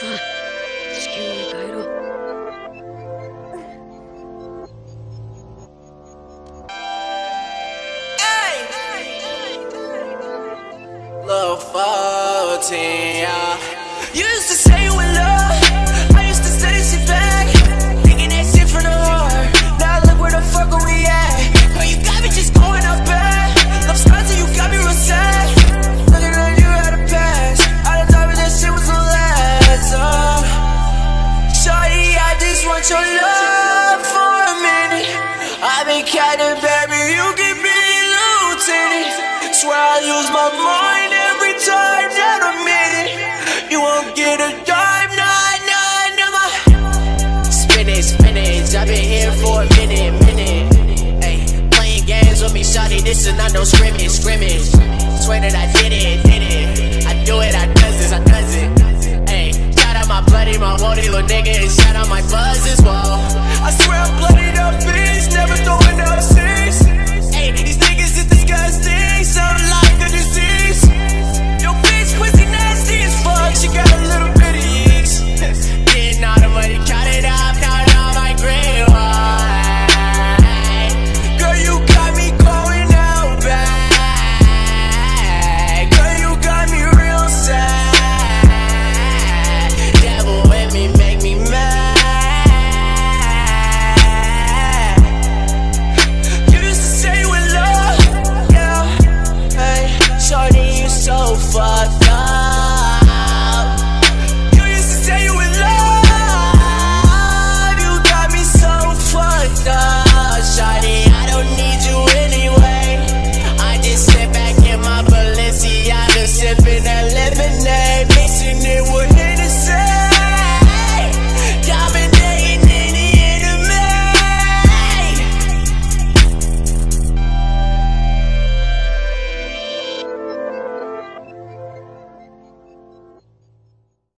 さあ地球へ帰ろう Love 14, yeah. You used to say Swear I lose my mind every time that I'm in it. You won't get a dime, nah, nah, nah. Spinach, spinach, I've been here for a minute, minute. Hey, playing games with me, shawty, this is not no scrimmage, scrimmage. Swear that I did it, did it. I do it, I does it.